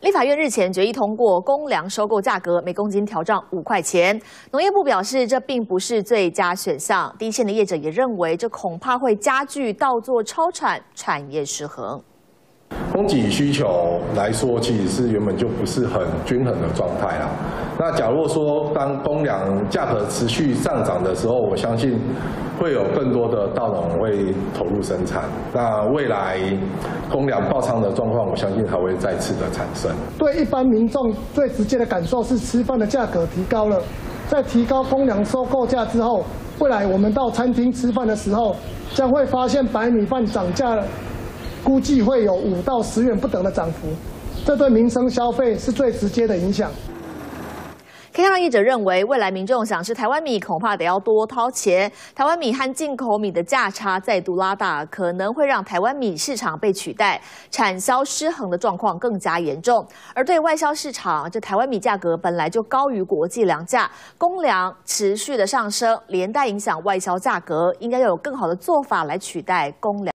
立法院日前决议通过公粮收购价格每公斤调涨五块钱。农业部表示，这并不是最佳选项。第一线的业者也认为，这恐怕会加剧稻作超产、产业失衡。供给需求来说，其实是原本就不是很均衡的状态啦。那假如说当公粮价格持续上涨的时候，我相信会有更多的稻农会投入生产。那未来公粮爆仓的状况，我相信还会再次的产生。对一般民众最直接的感受是，吃饭的价格提高了，在提高公粮收购价之后，未来我们到餐厅吃饭的时候，将会发现白米饭涨价了。估计会有五到十元不等的涨幅，这对民生消费是最直接的影响。可以看到，业者认为，未来民众想吃台湾米，恐怕得要多掏钱。台湾米和进口米的价差再度拉大，可能会让台湾米市场被取代，产销失衡的状况更加严重。而对外销市场，这台湾米价格本来就高于国际粮价，公粮持续的上升，连带影响外销价格，应该要有更好的做法来取代公粮。